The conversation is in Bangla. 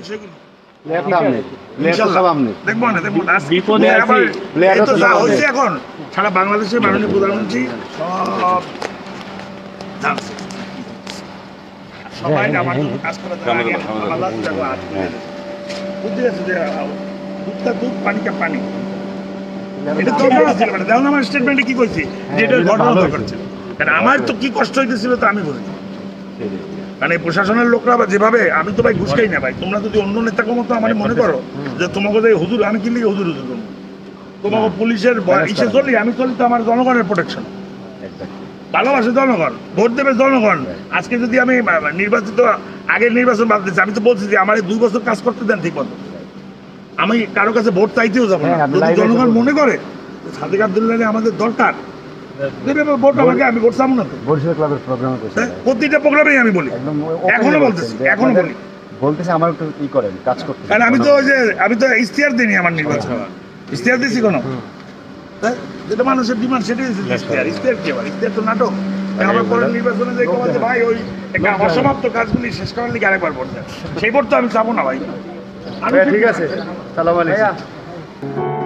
বিষয়গুলো। এখন সারা বাংলাদেশের মাননীয় প্রধানমন্ত্রী সব জানছে। সবাই আমার কাজ করে দেওয়ার আগে আল্লাহ তাআলা আছে। বুঝতে গেছে যে দুধটা দুধ পানিটা পানি। এটা তো বলা ছিল দেখুন আমার স্টেটমেন্টে কি কইছি? যে এটা ঘটনা তো আমার তো কি কষ্ট হইতেছিল তো আমি বুঝি মানে প্রশাসনের লোকরা যেভাবে আমি তো ভাই ঘুষ খাই না ভাই। তোমরা যদি অন্য নেতা মতো আমার মনে করো যে তোমাকে যে হুজুর আমি হুজুর হুজুর তোমাকে? পুলিশের ইসে চলি আমি চলি তো আমার জনগণের প্রোটেকশন ভালোবাসে জনগণ ভোট দেবে জনগণ। আজকে যদি আমি নির্বাচিত আগের নির্বাচন বাদ দিচ্ছি আমি তো বলছি যে আমার এই দুই বছর কাজ করতে দেন ঠিক মতো। আমি কারও কাছে ভোট চাইতেও যাব না। হ্যাঁ, যদি জনগণ মনে করে সাদিক আব্দুল্লাহ আমাদের দরকার। আমি ভোট চাবো না তো। বরিশাল ক্লাবের প্রোগ্রামে হ্যাঁ, প্রতিটা প্রোগ্রামেই আমি বলি। এখনও বলতেছি, এখনও বলি। বলতেছি আমার একটু ই করেন কাজ করতে কারণ আমি তো ওই যে আমি তো ইশতেহার দিইনি আমার নির্বাচন। ইশতেহার দিছি কোনো? হ্যাঁ? যেটা মানুষের ডিমান্ড সেটাই দিছি ইশতেহার। ইশতেহার কি আবার? ইশতেহার তো নাটক। আমার পরের নির্বাচনে যে কমাতে ভাই ওই একটা অসমাপ্ত কাজগুলি শেষ করার লিগে আরেকবার ভোট সেই ভোট তো আমি চাবো না ভাই। আমি ঠিক আছে। সালাম আলাইকুম।